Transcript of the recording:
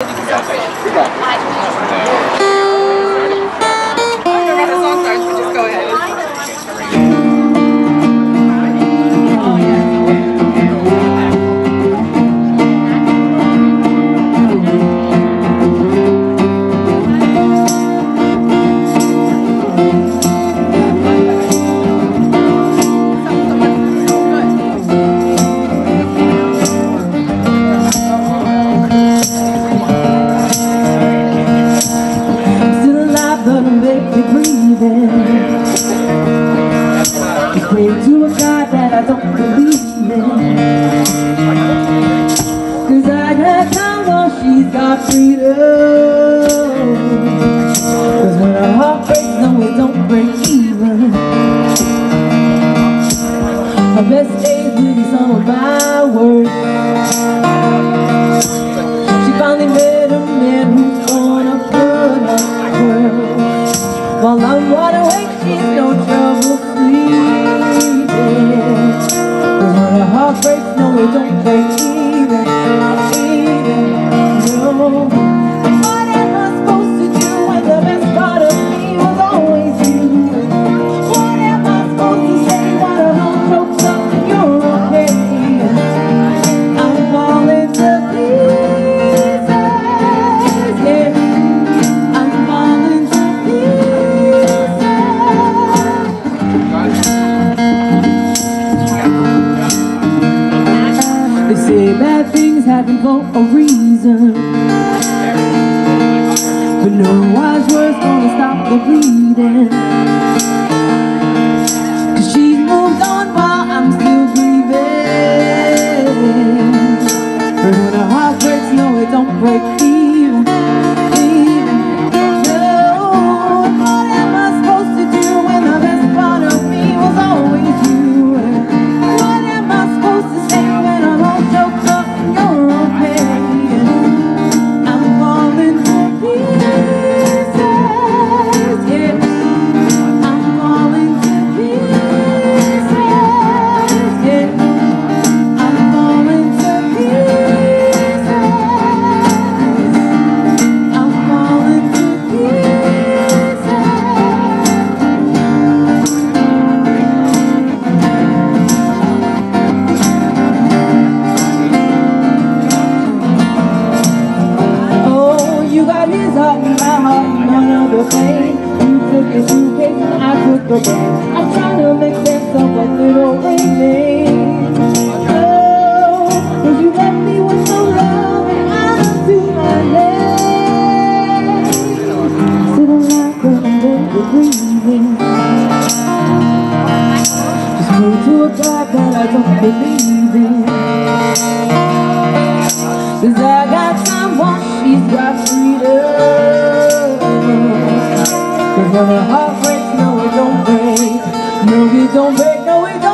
Still Pray to a God that I don't believe in. Cause I got time while she's got freedom. Cause when her heart breaks, no, it don't break even. Her best days be some of my worst. She finally met a man who's gonna put her first. While I'm wide awake, she's no trouble sleeping. Breaks, no, it They say bad things happen for a reason, but no wise words gonna stop the bleeding. I'm trying to make sense of what little you left me with no love and I don't do my legs. Sit around but I'm breathing. Just pray to a God that I don't believe in. We don't make no, he don't.